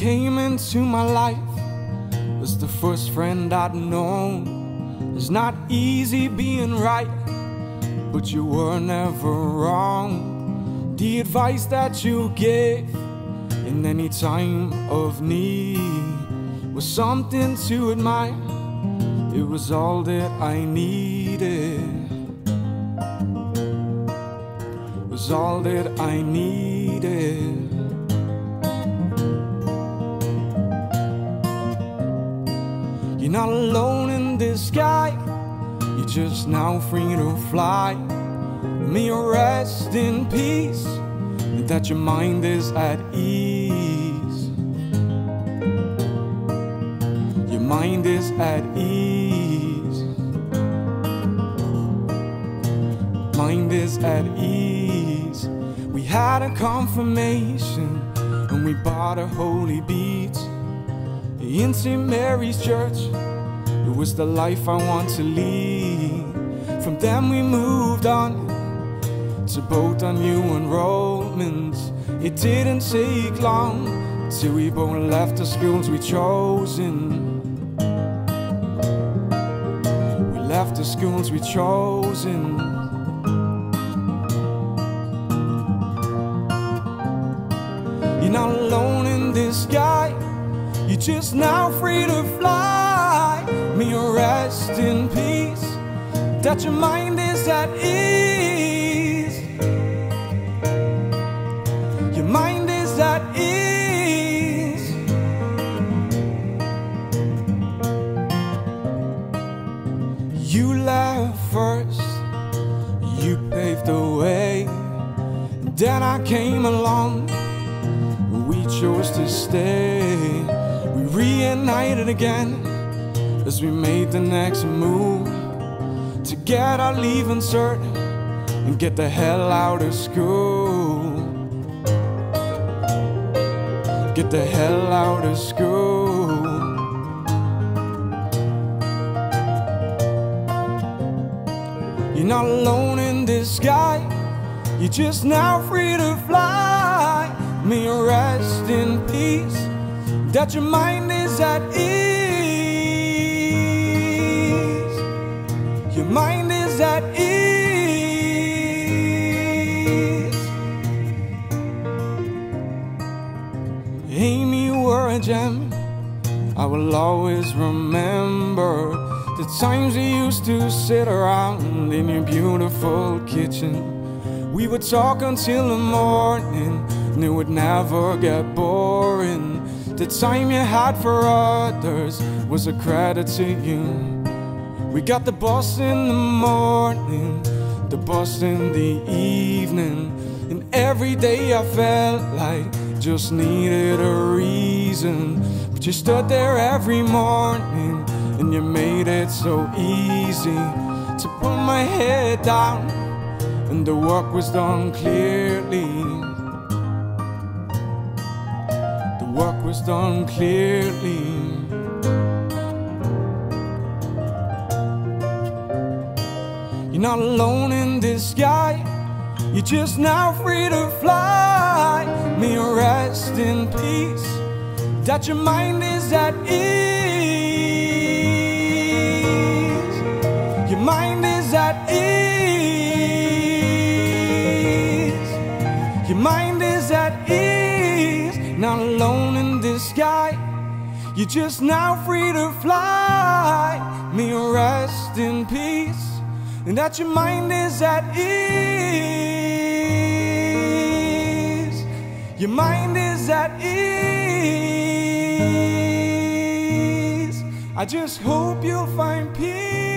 came into my life was the first friend I'd known. It's not easy being right, but you were never wrong. The advice that you gave in any time of need was something to admire. It was all that I needed. It was all that I needed. You're not alone in this sky. You're just now free to fly. May you rest in peace, that your mind is at ease. Your mind is at ease. Mind is at ease. We had a confirmation, and we bought a holy beat in St. Mary's Church. It was the life I want to lead. From them we moved on to both our new enrollments. It didn't take long till we both left the schools we chosen. We left the schools we chosen. You're not alone in this sky. You're just now free to fly. Rest in peace. That your mind is at ease. Your mind is at ease. You left first. You paved the way. Then I came along. We chose to stay. We reunited again as we made the next move to get our leaving cert and get the hell out of school. Get the hell out of school. You're not alone in this sky. You're just now free to fly. May you rest in peace. That your mind is at ease. Mind is at ease. Amy, you were a gem. I will always remember the times we used to sit around in your beautiful kitchen. We would talk until the morning, and it would never get boring. The time you had for others was a credit to you. We got the boss in the morning, the boss in the evening, and every day I felt like just needed a reason. But you stood there every morning, and you made it so easy to put my head down, and the work was done clearly. The work was done clearly. You're not alone in this sky. You're just now free to fly. May you rest in peace. That your mind is at ease. Your mind is at ease. Your mind is at ease. Not alone in this sky. You're just now free to fly. And that your mind is at ease. Your mind is at ease. I just hope you'll find peace.